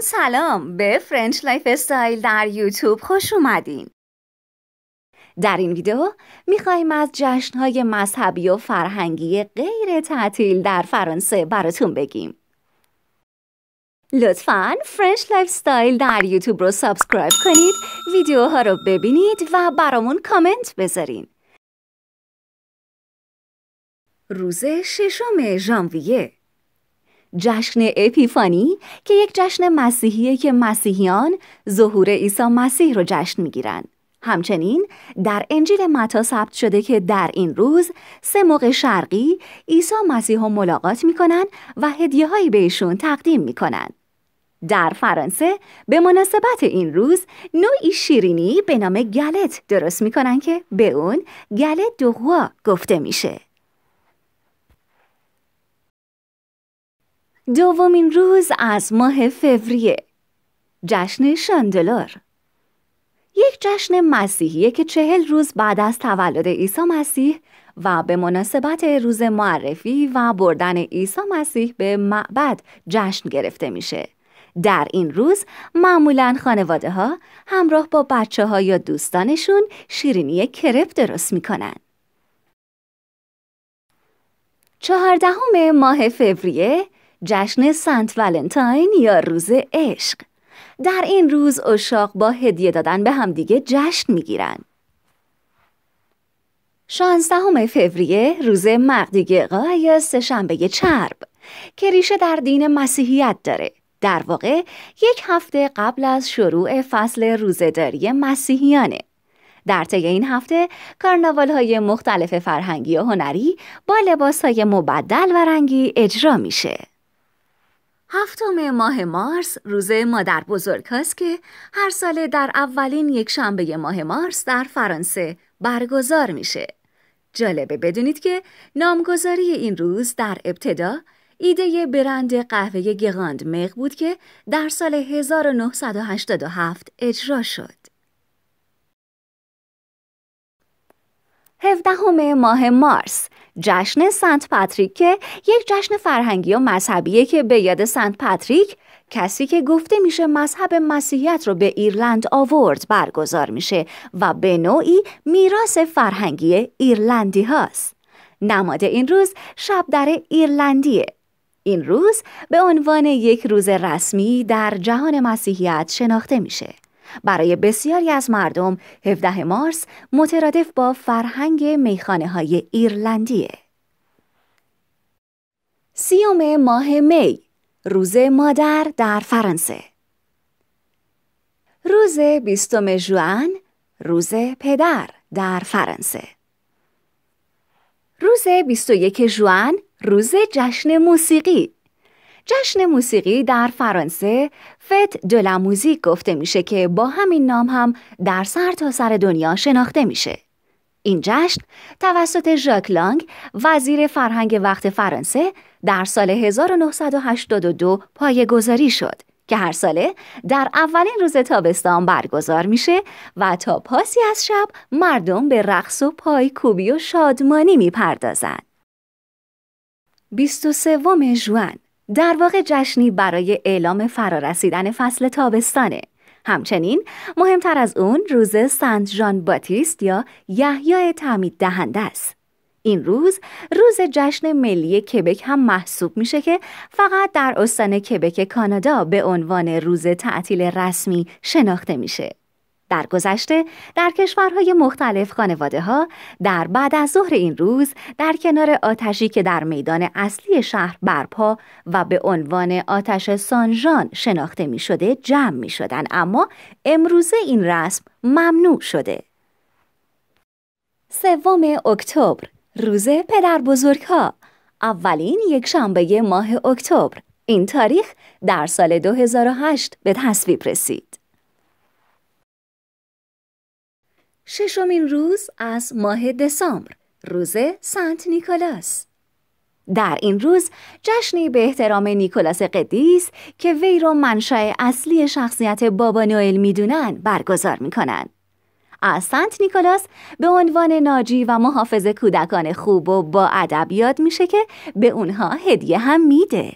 سلام. به French Lifestyle در یوتیوب خوش اومدین. در این ویدیو می‌خوایم از جشنهای مذهبی و فرهنگی غیر تعطیل در فرانسه براتون بگیم. لطفا French Lifestyle در یوتیوب رو subscribe کنید ویدیوها رو ببینید و برامون کامنت بذارین. روز ششم ژانویه. جشن اپیفانی که یک جشن مسیحیه که مسیحیان ظهور عیسی مسیح رو جشن می‌گیرن. همچنین در انجیل متا ثبت شده که در این روز سه موقع شرقی عیسی مسیح رو ملاقات می‌کنن و هدیه هایی بهشون تقدیم می‌کنن. در فرانسه به مناسبت این روز نوعی شیرینی به نام گلت درست می‌کنن که به اون گلت دوغوا گفته میشه. دومین روز از ماه فوریه جشن شاندلور یک جشن مسیحیه که چهل روز بعد از تولد عیسی مسیح و به مناسبت روز معرفی و بردن عیسی مسیح به معبد جشن گرفته میشه. در این روز معمولا خانواده ها همراه با بچه ها یا دوستانشون شیرینی کرپ درست می‌کنن. چهاردهم ماه فوریه جشن سنت ولنتاین یا روز عشق در این روز اشاق با هدیه دادن به همدیگه جشن می‌گیرن. شانزدهم فوریه روز مقدیگقا یا سهشنبه چرب که ریشه در دین مسیحیت داره. در واقع یک هفته قبل از شروع فصل روزهداری مسیحیانه. در طی این هفته کارناوال های مختلف فرهنگی و هنری با لباس های مبدل و رنگی اجرا میشه. هفتم ماه مارس روز مادر بزرگ هست که هر ساله در اولین یک شنبه ماه مارس در فرانسه برگزار میشه. جالبه بدونید که نامگذاری این روز در ابتدا ایده برند قهوه گراند مغ بود که در سال 1987 اجرا شد. هفدهم ماه مارس جشن سنت پاتریک که یک جشن فرهنگی و مذهبیه که به یاد سنت پاتریک کسی که گفته میشه مذهب مسیحیت رو به ایرلند آورد برگزار میشه و به نوعی میراث فرهنگی ایرلندی هاست. نماد این روز شب در ایرلندیه. این روز به عنوان یک روز رسمی در جهان مسیحیت شناخته میشه. برای بسیاری از مردم 17 مارس مترادف با فرهنگ میخانه های ایرلندیه. سیوم ماه می روز مادر در فرانسه. روز بیستم جوان روز پدر در فرانسه. روز 21 جوان روز جشن موسیقی. جشن موسیقی در فرانسه فت دو لا موزیک گفته میشه که با همین نام هم در سر تا سر دنیا شناخته میشه. این جشن توسط ژاک لانگ وزیر فرهنگ وقت فرانسه در سال 1982 گذاری شد که هر ساله در اولین روز تابستان برگزار میشه و تا پاسی از شب مردم به رقص و پایکوبی و شادمانی می‌پردازند. 23 ژوئن در واقع جشنی برای اعلام فرارسیدن فصل تابستانه. همچنین مهمتر از اون روز سنت ژان باتیست یا یحیای تعمید دهنده است. این روز روز جشن ملی کبک هم محسوب میشه که فقط در استان کبک کانادا به عنوان روز تعطیل رسمی شناخته میشه. در گذشته در کشورهای مختلف خانواده ها در بعد از ظهر این روز در کنار آتشی که در میدان اصلی شهر برپا و به عنوان آتش سانژان شناخته می شده جمع می شدن اما امروزه این رسم ممنوع شده. سوم اکتبر روز پدر بزرگ ها اولین یک شنبه ماه اکتبر این تاریخ در سال 2008 به تصویب رسید. ششمین روز از ماه دسامبر روز سنت نیکولاس در این روز جشنی به احترام نیکولاس قدیس که وی را منشأ اصلی شخصیت بابا نوئل می‌دونن برگزار می‌کنن. از سنت نیکولاس به عنوان ناجی و محافظ کودکان خوب و با ادب یاد میشه که به اونها هدیه هم میده.